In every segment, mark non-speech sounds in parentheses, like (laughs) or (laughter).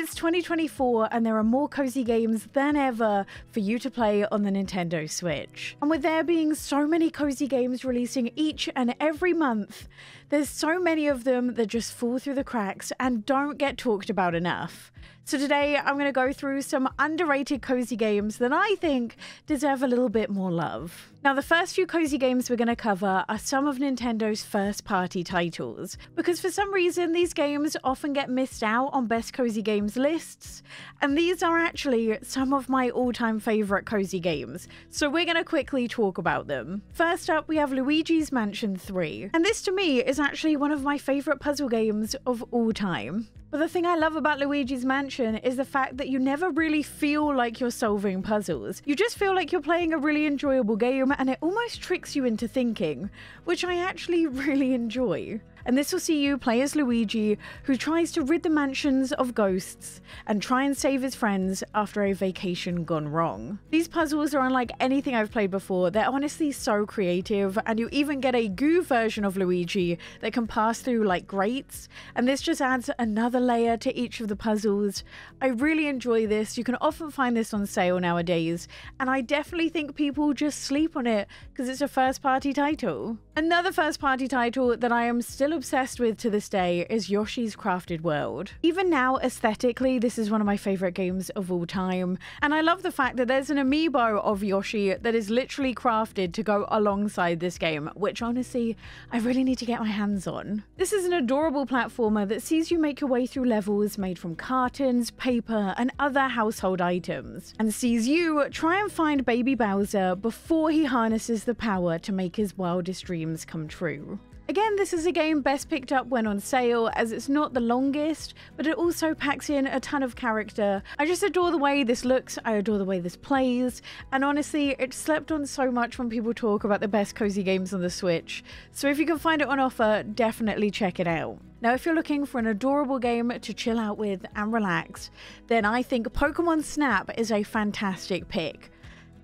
It's 2024 and there are more cozy games than ever for you to play on the Nintendo Switch. And with there being so many cozy games releasing each and every month, there's so many of them that just fall through the cracks and don't get talked about enough. So today I'm going to go through some underrated cozy games that I think deserve a little bit more love. Now, the first few cozy games we're going to cover are some of Nintendo's first party titles, because for some reason these games often get missed out on best cozy games lists, and these are actually some of my all time favourite cozy games, so we're going to quickly talk about them. First up, we have Luigi's Mansion 3, and this to me is actually one of my favourite puzzle games of all time. But the thing I love about Luigi's Mansion is the fact that you never really feel like you're solving puzzles. You just feel like you're playing a really enjoyable game and it almost tricks you into thinking, which I actually (laughs) really enjoy and this will see you play as Luigi, who tries to rid the mansions of ghosts and try and save his friends after a vacation gone wrong. These puzzles are unlike anything I've played before, they're honestly so creative, and you even get a goo version of Luigi that can pass through like grates, and this just adds another layer to each of the puzzles. I really enjoy this, you can often find this on sale nowadays, and I definitely think people just sleep on it because it's a first party title. Another first party title that I am still obsessed with to this day is Yoshi's Crafted World. Even now, aesthetically, this is one of my favorite games of all time, and I love the fact that there's an amiibo of Yoshi that is literally crafted to go alongside this game, which honestly, I really need to get my hands on. This is an adorable platformer that sees you make your way through levels made from cartons, paper, and other household items, and sees you try and find baby Bowser before he harnesses the power to make his wildest dreams come true. Again, this is a game best picked up when on sale, as it's not the longest, but it also packs in a ton of character. I just adore the way this looks, I adore the way this plays, and honestly, it's slept on so much when people talk about the best cozy games on the Switch. So if you can find it on offer, definitely check it out. Now, if you're looking for an adorable game to chill out with and relax, then I think Pokemon Snap is a fantastic pick.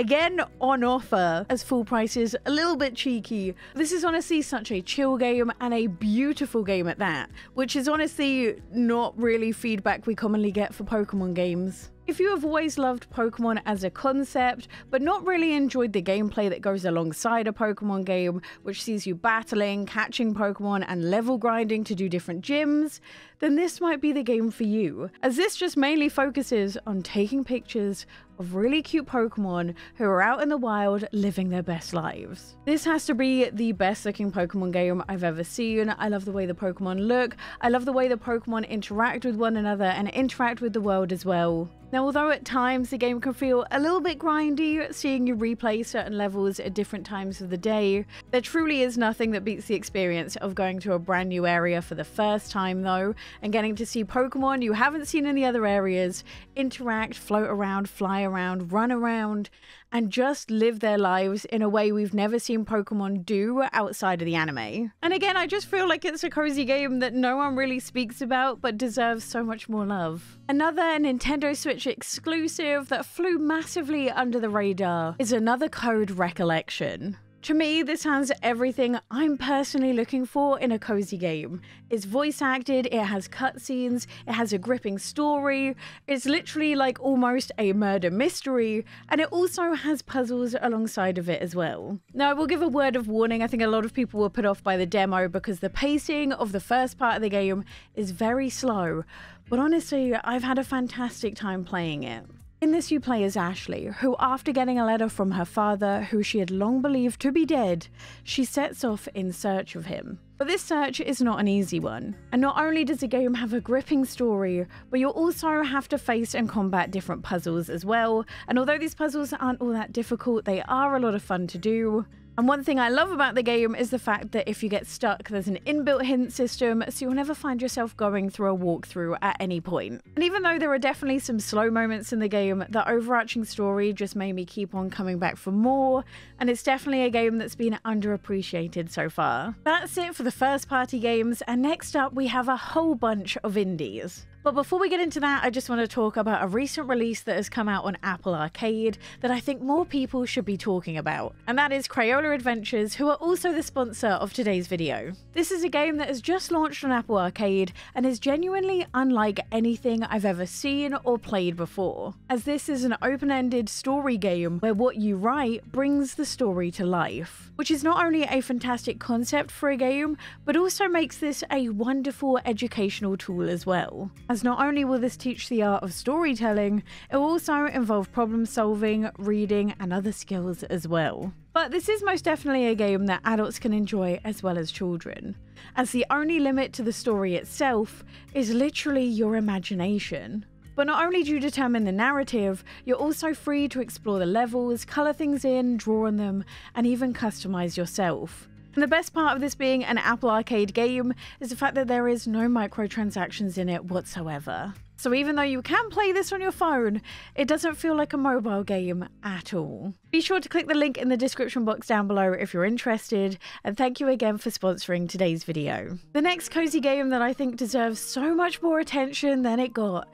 Again, on offer as full prices, a little bit cheeky. This is honestly such a chill game and a beautiful game at that, which is honestly not really feedback we commonly get for Pokemon games. If you have always loved Pokemon as a concept, but not really enjoyed the gameplay that goes alongside a Pokemon game, which sees you battling, catching Pokemon, and level grinding to do different gyms, then this might be the game for you, as this just mainly focuses on taking pictures of really cute Pokemon who are out in the wild living their best lives. This has to be the best looking Pokemon game I've ever seen. I love the way the Pokemon look, I love the way the Pokemon interact with one another and interact with the world as well. Now, although at times the game can feel a little bit grindy, seeing you replay certain levels at different times of the day, there truly is nothing that beats the experience of going to a brand new area for the first time, though, and getting to see Pokemon you haven't seen in the other areas interact, float around, fly around, run around, and just live their lives in a way we've never seen Pokemon do outside of the anime. And again, I just feel like it's a cozy game that no one really speaks about but deserves so much more love. Another Nintendo Switch exclusive that flew massively under the radar is another Code Recollection. To me, this has everything I'm personally looking for in a cozy game. It's voice acted, it has cutscenes, it has a gripping story, it's literally like almost a murder mystery, and it also has puzzles alongside of it as well. Now, I will give a word of warning. I think a lot of people were put off by the demo because the pacing of the first part of the game is very slow, but honestly, I've had a fantastic time playing it. In this, you play as Ashley, who, after getting a letter from her father, who she had long believed to be dead, she sets off in search of him. But this search is not an easy one. And not only does the game have a gripping story, but you'll also have to face and combat different puzzles as well. And although these puzzles aren't all that difficult, they are a lot of fun to do. And one thing I love about the game is the fact that if you get stuck, there's an inbuilt hint system, so you'll never find yourself going through a walkthrough at any point. And even though there are definitely some slow moments in the game, the overarching story just made me keep on coming back for more, and it's definitely a game that's been underappreciated so far. That's it for the first party games, and next up we have a whole bunch of indies. But before we get into that, I just want to talk about a recent release that has come out on Apple Arcade that I think more people should be talking about, and that is Crayola Adventures, who are also the sponsor of today's video. This is a game that has just launched on Apple Arcade and is genuinely unlike anything I've ever seen or played before, as this is an open-ended story game where what you write brings the story to life, which is not only a fantastic concept for a game, but also makes this a wonderful educational tool as well as not only will this teach the art of storytelling, it will also involve problem solving, reading, and other skills as well. But this is most definitely a game that adults can enjoy as well as children, as the only limit to the story itself is literally your imagination. But not only do you determine the narrative, you're also free to explore the levels, colour things in, draw on them, and even customise yourself. And the best part of this being an Apple Arcade game is the fact that there is no microtransactions in it whatsoever. So even though you can play this on your phone, it doesn't feel like a mobile game at all. Be sure to click the link in the description box down below if you're interested, and thank you again for sponsoring today's video. The next cozy game that I think deserves so much more attention than it got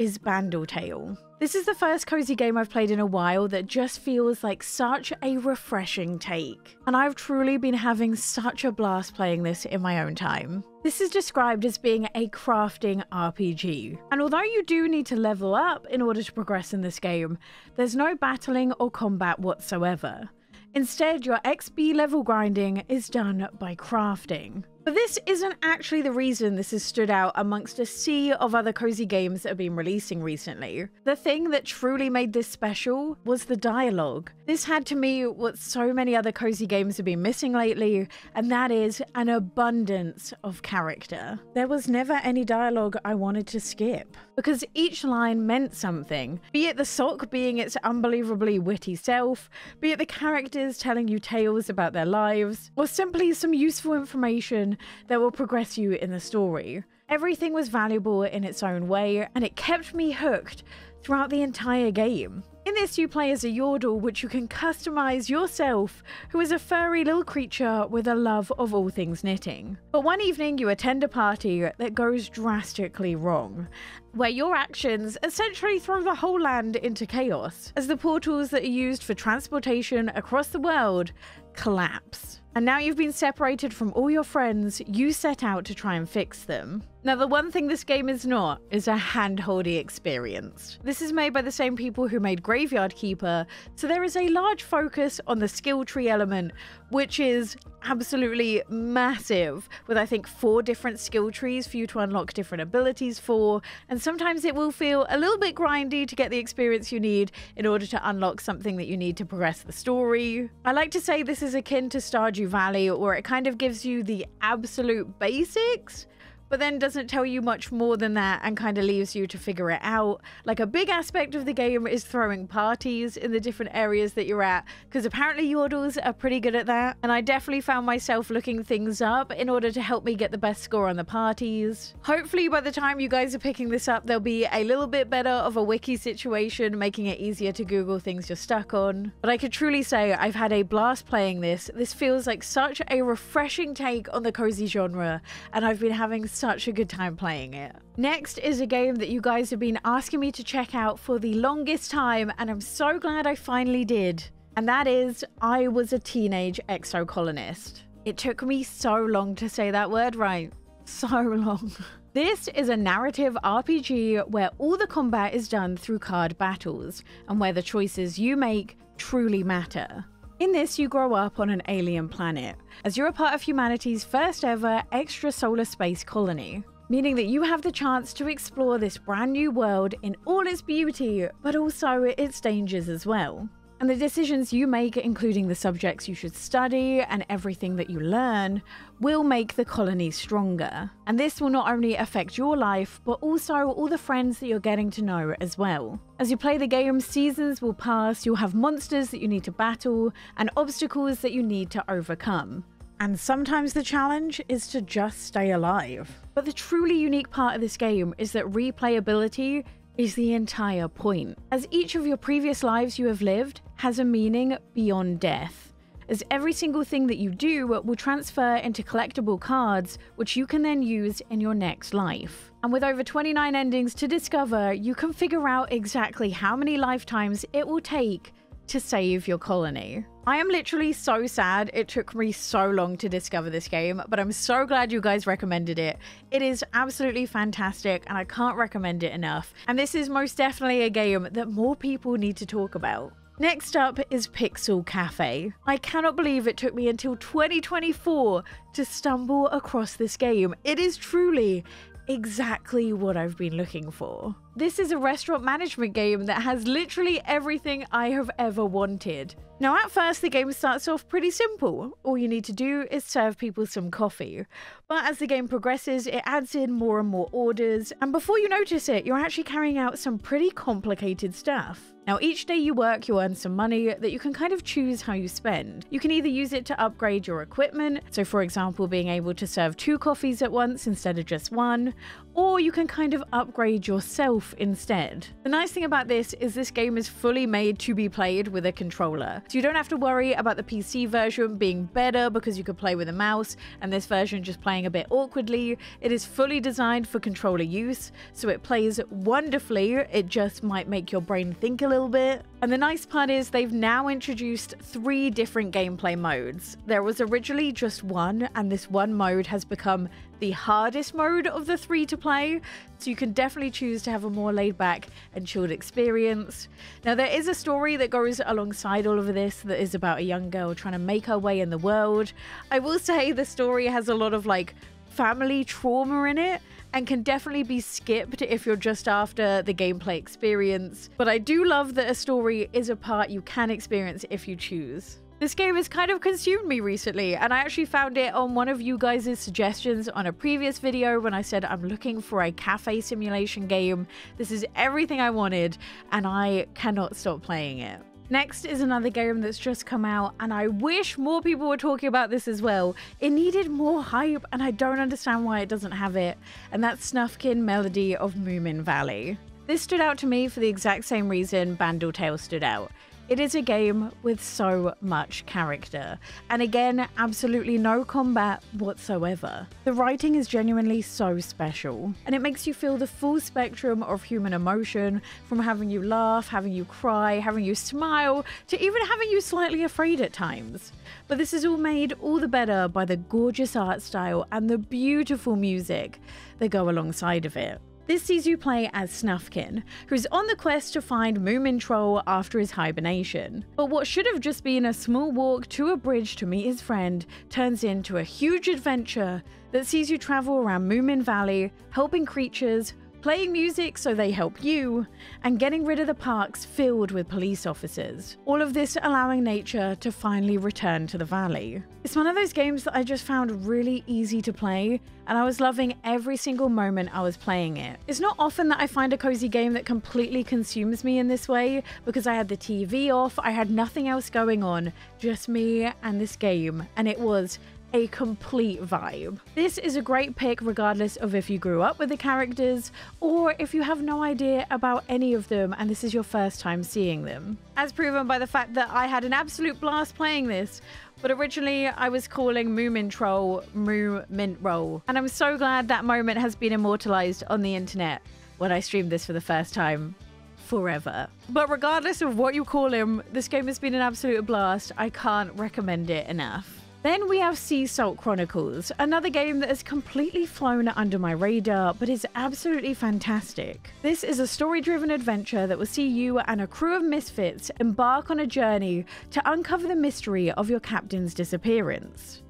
is Bandle Tale. This is the first cozy game I've played in a while that just feels like such a refreshing take, and I've truly been having such a blast playing this in my own time. This is described as being a crafting RPG, and although you do need to level up in order to progress in this game, there's no battling or combat whatsoever. Instead, your XP level grinding is done by crafting. But this isn't actually the reason this has stood out amongst a sea of other cozy games that have been releasing recently. The thing that truly made this special was the dialogue. This had to me what so many other cozy games have been missing lately, and that is an abundance of character. There was never any dialogue I wanted to skip, because each line meant something, be it the sock being its unbelievably witty self, be it the characters telling you tales about their lives, or simply some useful information that will progress you in the story. Everything was valuable in its own way, and it kept me hooked throughout the entire game. In this, you play as a Yordle, which you can customize yourself, who is a furry little creature with a love of all things knitting. But one evening, you attend a party that goes drastically wrong, where your actions essentially throw the whole land into chaos, as the portals that are used for transportation across the world collapse. And now you've been separated from all your friends, you set out to try and fix them. Now, the one thing this game is not is a handholdy experience. This is made by the same people who made Graveyard Keeper, so there is a large focus on the skill tree element, which is absolutely massive, with I think four different skill trees for you to unlock different abilities for, and sometimes it will feel a little bit grindy to get the experience you need in order to unlock something that you need to progress the story. I like to say this is akin to Stardew Valley, where it kind of gives you the absolute basics, but then doesn't tell you much more than that and kind of leaves you to figure it out. Like a big aspect of the game is throwing parties in the different areas that you're at, because apparently Yordles are pretty good at that. And I definitely found myself looking things up in order to help me get the best score on the parties. Hopefully by the time you guys are picking this up, there'll be a little bit better of a wiki situation, making it easier to Google things you're stuck on. But I could truly say I've had a blast playing this. This feels like such a refreshing take on the cozy genre, and I've been having such a good time playing it. Next is a game that you guys have been asking me to check out for the longest time, and I'm so glad I finally did. And that is I Was a Teenage Exocolonist. It took me so long to say that word right. So (laughs) long. This is a narrative RPG where all the combat is done through card battles, and where the choices you make truly matter. In this, you grow up on an alien planet, as you're a part of humanity's first ever extrasolar space colony, meaning that you have the chance to explore this brand new world in all its beauty, but also its dangers as well. And the decisions you make, including the subjects you should study and everything that you learn, will make the colony stronger. And this will not only affect your life, but also all the friends that you're getting to know as well. As you play the game, seasons will pass, you'll have monsters that you need to battle, and obstacles that you need to overcome. And sometimes the challenge is to just stay alive. But the truly unique part of this game is that replayability is the entire point, as each of your previous lives you have lived has a meaning beyond death, as every single thing that you do will transfer into collectible cards, which you can then use in your next life. And with over 29 endings to discover, you can figure out exactly how many lifetimes it will take to save your colony. I am literally so sad it took me so long to discover this game, but I'm so glad you guys recommended it. It is absolutely fantastic and I can't recommend it enough. And this is most definitely a game that more people need to talk about. Next up is Pixel Cafe. I cannot believe it took me until 2024 to stumble across this game. It is truly exactly what I've been looking for. This is a restaurant management game that has literally everything I have ever wanted. Now, at first, the game starts off pretty simple. All you need to do is serve people some coffee. But as the game progresses, it adds in more and more orders, and before you notice it, you're actually carrying out some pretty complicated stuff. Now, each day you work, you earn some money that you can kind of choose how you spend. You can either use it to upgrade your equipment, so for example, being able to serve two coffees at once instead of just one, or you can kind of upgrade yourself instead. The nice thing about this is this game is fully made to be played with a controller. So you don't have to worry about the PC version being better because you could play with a mouse and this version just playing a bit awkwardly. It is fully designed for controller use, so it plays wonderfully. It just might make your brain think a little bit. And the nice part is they've now introduced three different gameplay modes. There was originally just one, and this one mode has become the hardest mode of the three to play, so you can definitely choose to have a more laid back and chilled experience. Now, there is a story that goes alongside all of this that is about a young girl trying to make her way in the world. I will say the story has a lot of like family trauma in it and can definitely be skipped if you're just after the gameplay experience. But I do love that a story is a part you can experience if you choose. This game has kind of consumed me recently, and I actually found it on one of you guys' suggestions on a previous video when I said I'm looking for a cafe simulation game. This is everything I wanted, and I cannot stop playing it. Next is another game that's just come out, and I wish more people were talking about this as well. It needed more hype, and I don't understand why it doesn't have it, and that's Snufkin Melody of Moomin Valley. This stood out to me for the exact same reason Bandle Tale stood out. It is a game with so much character, and again, absolutely no combat whatsoever. The writing is genuinely so special, and it makes you feel the full spectrum of human emotion from having you laugh, having you cry, having you smile, to even having you slightly afraid at times. But this is all made all the better by the gorgeous art style and the beautiful music that go alongside of it. This sees you play as Snufkin, who's on the quest to find Moomin Troll after his hibernation. But what should have just been a small walk to a bridge to meet his friend turns into a huge adventure that sees you travel around Moomin Valley, helping creatures, playing music so they help you, and getting rid of the parks filled with police officers. All of this allowing nature to finally return to the valley. It's one of those games that I just found really easy to play, and I was loving every single moment I was playing it. It's not often that I find a cozy game that completely consumes me in this way, because I had the TV off, I had nothing else going on, just me and this game, and it was a complete vibe. This is a great pick regardless of if you grew up with the characters or if you have no idea about any of them and this is your first time seeing them. As proven by the fact that I had an absolute blast playing this, but originally I was calling Moomin Troll Roll. And I'm so glad that moment has been immortalized on the internet when I streamed this for the first time forever. But regardless of what you call him, this game has been an absolute blast. I can't recommend it enough. Then we have Sea Salt Chronicles, another game that has completely flown under my radar, but is absolutely fantastic. This is a story driven adventure that will see you and a crew of misfits embark on a journey to uncover the mystery of your captain's disappearance.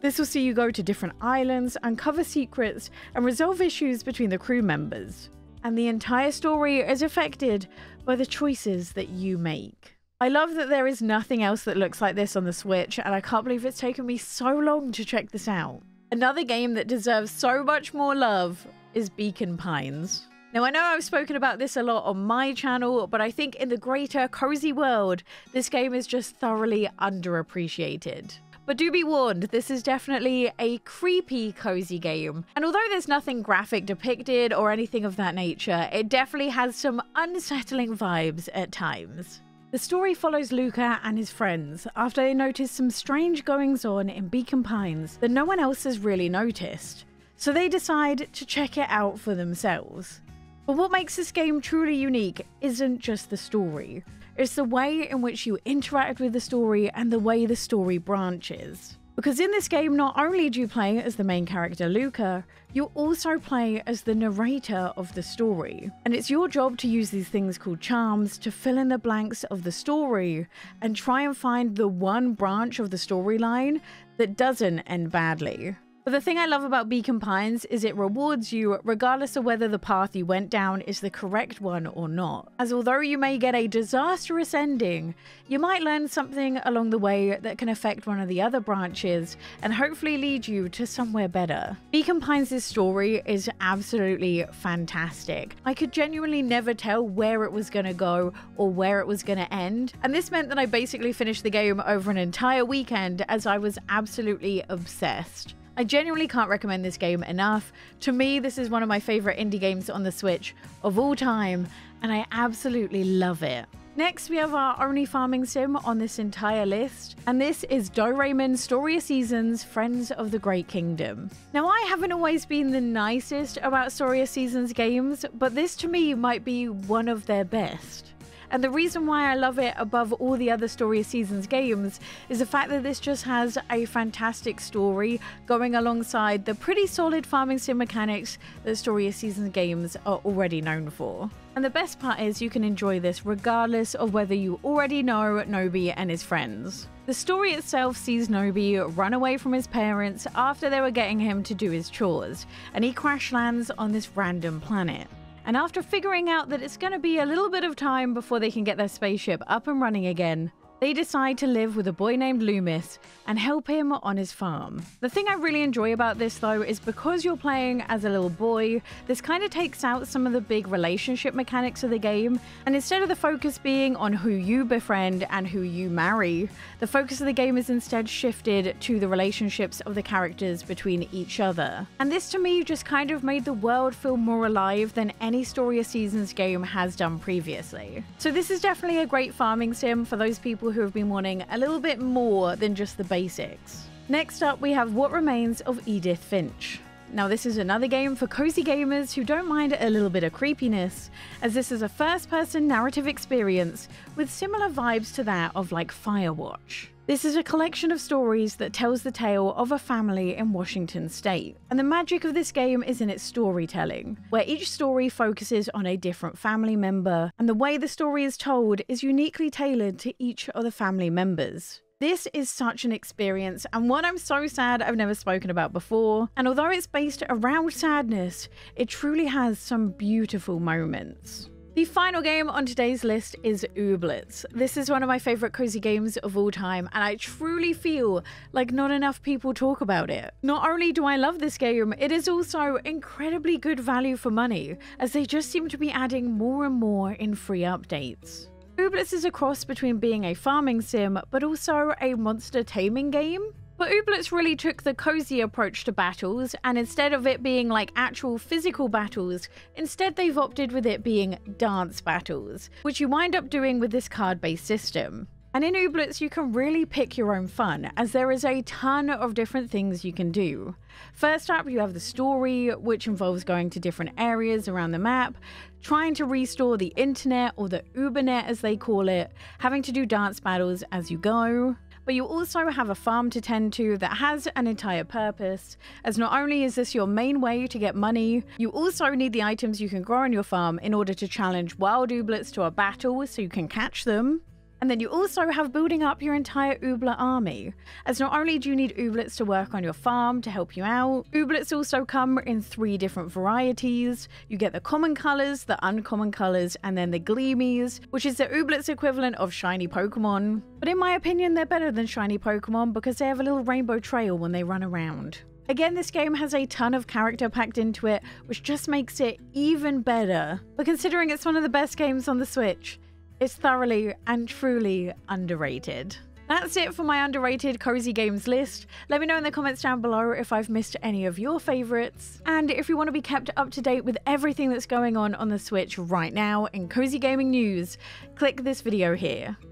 This will see you go to different islands, uncover secrets, and resolve issues between the crew members. And the entire story is affected by the choices that you make. I love that there is nothing else that looks like this on the Switch, and I can't believe it's taken me so long to check this out. Another game that deserves so much more love is Beacon Pines. Now, I know I've spoken about this a lot on my channel, but I think in the greater cozy world, this game is just thoroughly underappreciated. But do be warned, this is definitely a creepy cozy game. And although there's nothing graphic depicted or anything of that nature, it definitely has some unsettling vibes at times. The story follows Luka and his friends after they notice some strange goings on in Beacon Pines that no one else has really noticed. So they decide to check it out for themselves. But what makes this game truly unique isn't just the story, it's the way in which you interact with the story and the way the story branches. Because in this game, not only do you play as the main character Luka, you also play as the narrator of the story. And it's your job to use these things called charms to fill in the blanks of the story and try and find the one branch of the storyline that doesn't end badly. But the thing I love about Beacon Pines is it rewards you regardless of whether the path you went down is the correct one or not. As although you may get a disastrous ending, you might learn something along the way that can affect one of the other branches and hopefully lead you to somewhere better. Beacon Pines' story is absolutely fantastic. I could genuinely never tell where it was going to go or where it was going to end, and this meant that I basically finished the game over an entire weekend as I was absolutely obsessed. I genuinely can't recommend this game enough. To me, this is one of my favorite indie games on the Switch of all time, and I absolutely love it. Next, we have our only farming sim on this entire list, and this is Doraemon Story of Seasons Friends of the Great Kingdom. Now, I haven't always been the nicest about Story of Seasons games, but this to me might be one of their best. And the reason why I love it above all the other Story of Seasons games is the fact that this just has a fantastic story going alongside the pretty solid farming sim mechanics that Story of Seasons games are already known for. And the best part is you can enjoy this regardless of whether you already know Nobi and his friends. The story itself sees Nobi run away from his parents after they were getting him to do his chores, and he crash lands on this random planet. And after figuring out that it's going to be a little bit of time before they can get their spaceship up and running again, they decide to live with a boy named Loomis and help him on his farm. The thing I really enjoy about this though is because you're playing as a little boy, this kind of takes out some of the big relationship mechanics of the game, and instead of the focus being on who you befriend and who you marry, the focus of the game is instead shifted to the relationships of the characters between each other. And this to me just kind of made the world feel more alive than any Story of Seasons game has done previously. So this is definitely a great farming sim for those people people who have been wanting a little bit more than just the basics. Next up, we have What Remains of Edith Finch. Now, this is another game for cozy gamers who don't mind a little bit of creepiness, as this is a first person narrative experience with similar vibes to that of like Firewatch. This is a collection of stories that tells the tale of a family in Washington state. And the magic of this game is in its storytelling, where each story focuses on a different family member, and the way the story is told is uniquely tailored to each of the family members. This is such an experience, and one I'm so sad I've never spoken about before. And although it's based around sadness, it truly has some beautiful moments. The final game on today's list is Ooblets. This is one of my favorite cozy games of all time, and I truly feel like not enough people talk about it. Not only do I love this game, it is also incredibly good value for money, as they just seem to be adding more and more in free updates. Ooblets is a cross between being a farming sim, but also a monster taming game. But Ooblets really took the cozy approach to battles, and instead of it being like actual physical battles, instead they've opted with it being dance battles, which you wind up doing with this card based system. And in Ooblets, you can really pick your own fun, as there is a ton of different things you can do. First up, you have the story, which involves going to different areas around the map, trying to restore the internet, or the Ubernet as they call it, having to do dance battles as you go but you also have a farm to tend to that has an entire purpose, as not only is this your main way to get money, you also need the items you can grow on your farm in order to challenge wild ooblets to a battle so you can catch them. And then you also have building up your entire Ooblet army, as not only do you need Ooblets to work on your farm to help you out, Ooblets also come in three different varieties. You get the common colours, the uncommon colours, and then the Gleamies, which is the Ooblets equivalent of shiny Pokemon. But in my opinion, they're better than shiny Pokemon because they have a little rainbow trail when they run around. Again, this game has a ton of character packed into it, which just makes it even better. But considering it's one of the best games on the Switch, is thoroughly and truly underrated. That's it for my underrated cozy games list. Let me know in the comments down below if I've missed any of your favorites. And if you want to be kept up to date with everything that's going on on the Switch right now in cozy gaming news, click this video here.